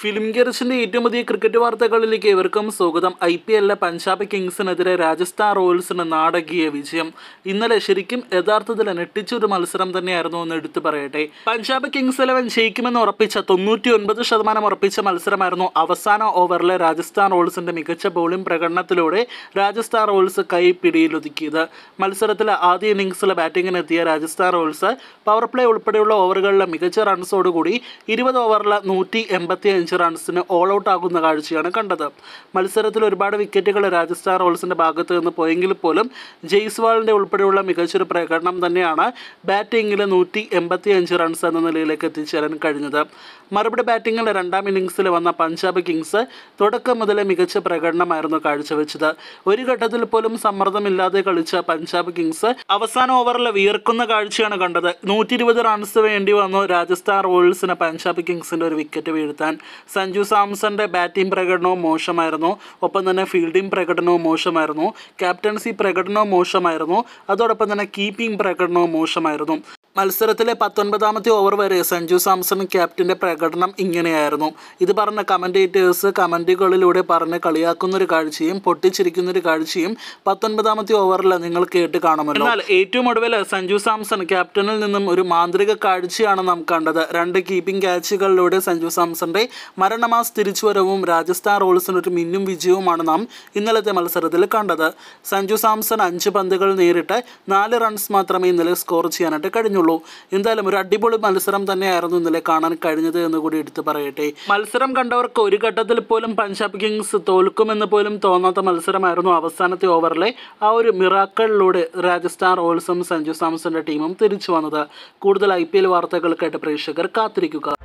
Film ഗേഴ്സിന്റെ ഏറ്റവും പുതിയ cricket വാർത്തകളിലേക്ക് ഏവർക്കും സ്വാഗതം. ഐ പി എല്ലിലെ പഞ്ചാബ് കിങ്സിനെതിരെ രാജസ്ഥാൻ റോയൽസിന് നാടകീയ വിജയം. ഇന്നലെ ശരിക്കും യഥാർത്ഥത്തിൽ ഞെട്ടിച്ചൊരു മത്സരം തന്നെയായിരുന്നു എന്ന് എടുത്തു പറയട്ടെ. പഞ്ചാബ് കിങ്സ് ഇലവൻ ജയിക്കുമെന്ന് ഉറപ്പിച്ച തൊണ്ണൂറ്റി ഒൻപത് ശതമാനം ഉറപ്പിച്ച മത്സരമായിരുന്നു അവസാന ഓവറിലെ രാജസ്ഥാൻ റോയൽസിന്റെ മികച്ച ബൗളിംഗ് പ്രകടനത്തിലൂടെ രാജസ്ഥാൻ റോയൽസ് കൈ പിടിയിലൊതുക്കിയത് മത്സരത്തിലെ ആദ്യ ഇന്നിംഗ്സിലെ ബാറ്റിങ്ങിനെത്തിയ രാജസ്ഥാൻ റോയൽസ് പവർ പ്ലേ ഉൾപ്പെടെയുള്ള ഓവറുകളിലെ മികച്ച റൺസോടുകൂടി ഇരുപത് ഓവറിലെ നൂറ്റി എൺപത്തി അഞ്ച് റൺസിന് ഓൾ ഔട്ട് ആകുന്ന കാഴ്ചയാണ് കണ്ടത്. മത്സരത്തിൽ ഒരുപാട് വിക്കറ്റുകൾ രാജസ്ഥാൻ റോയൽസിന്റെ ഭാഗത്ത് നിന്ന് പോയെങ്കിൽ പോലും ജയ്സ്വാളിന്റെ ഉൾപ്പെടെയുള്ള മികച്ചൊരു പ്രകടനം തന്നെയാണ് ബാറ്റിങ്ങിൽ നൂറ്റി എൺപത്തി അഞ്ച് റൺസ് എന്ന നിലയിലേക്ക് എത്തിച്ചേരാൻ കഴിഞ്ഞത്. മറുപടി ബാറ്റിംഗിൽ രണ്ടാം ഇന്നിങ്സിൽ വന്ന പഞ്ചാബ് കിങ്സ് തുടക്കം മുതലേ മികച്ച പ്രകടനമായിരുന്നു കാഴ്ചവെച്ചത്. ഒരു ഘട്ടത്തിൽ പോലും സമ്മർദ്ദമില്ലാതെ കളിച്ച പഞ്ചാബ് കിങ്സ് അവസാന ഓവറിൽ വിയർക്കുന്ന കാഴ്ചയാണ് കണ്ടത്. നൂറ്റി റൺസ് വേണ്ടി വന്നു രാജസ്ഥാൻ റോയൽസിന് പഞ്ചാബ് കിങ്സിന്റെ ഒരു വിക്കറ്റ് വീഴ്ത്താൻ. സഞ്ജു സാംസന്റെ ബാറ്റിംഗ് പ്രകടനവും മോശമായിരുന്നു. ഒപ്പം തന്നെ ഫീൽഡിംഗ് പ്രകടനവും മോശമായിരുന്നു. ക്യാപ്റ്റൻസി പ്രകടനവും മോശമായിരുന്നു. അതോടൊപ്പം തന്നെ കീപ്പിംഗ് പ്രകടനവും മോശമായിരുന്നു. മത്സരത്തിലെ പത്തൊൻപതാമത്തെ ഓവർ വരെ സഞ്ജു സാംസൺ ക്യാപ്റ്റന്റെ പ്രകടനം ഇങ്ങനെയായിരുന്നു. ഇത് പറഞ്ഞ കമന്റേറ്റേഴ്സ് കമന്റുകളിലൂടെ പറഞ്ഞ് കളിയാക്കുന്നൊരു കാഴ്ചയും പൊട്ടിച്ചിരിക്കുന്നൊരു കാഴ്ചയും പത്തൊൻപതാമത്തെ ഓവറിൽ നിങ്ങൾ കേട്ട് കാണുമല്ലോ. എന്നാൽ ഏറ്റവും ഒടുവിൽ സഞ്ജു സാംസൺ ക്യാപ്റ്റനിൽ നിന്നും ഒരു മാന്ത്രിക കാഴ്ചയാണ് നാം കണ്ടത്. രണ്ട് കീപ്പിംഗ് ക്യാച്ചുകളിലൂടെ സഞ്ജു സാംസന്റെ മരണമാസ് തിരിച്ചുവരവും രാജസ്ഥാൻ റോയൽസിന് ഒരു മിന്നും വിജയവുമാണ് നാം ഇന്നലത്തെ മത്സരത്തിൽ കണ്ടത്. സഞ്ജു സാംസൺ അഞ്ച് പന്തുകൾ നേരിട്ട് നാല് റൺസ് മാത്രമേ ഇന്നലെ സ്കോർ ചെയ്യാനായിട്ട് കഴിഞ്ഞുള്ളൂ. എന്തായാലും ഒരു അടിപൊളി മത്സരം തന്നെയായിരുന്നു ഇന്നലെ കാണാൻ കഴിഞ്ഞത് എന്ന് കൂടി എടുത്തു പറയട്ടെ. മത്സരം കണ്ടവർക്ക് ഒരു ഘട്ടത്തിൽ പോലും പഞ്ചാബ് കിങ്സ് തോൽക്കുമെന്ന് പോലും തോന്നാത്ത മത്സരമായിരുന്നു അവസാനത്തെ ഓവറിലെ ആ ഒരു മിറാക്കളിലൂടെ രാജസ്ഥാൻ റോയൽസും സഞ്ജു സാംസന്റെ ടീമും തിരിച്ചു വന്നത്. കൂടുതൽ ഐ പി എൽ വാർത്തകൾക്കായിട്ട് പ്രേക്ഷകർ കാത്തിരിക്കുക.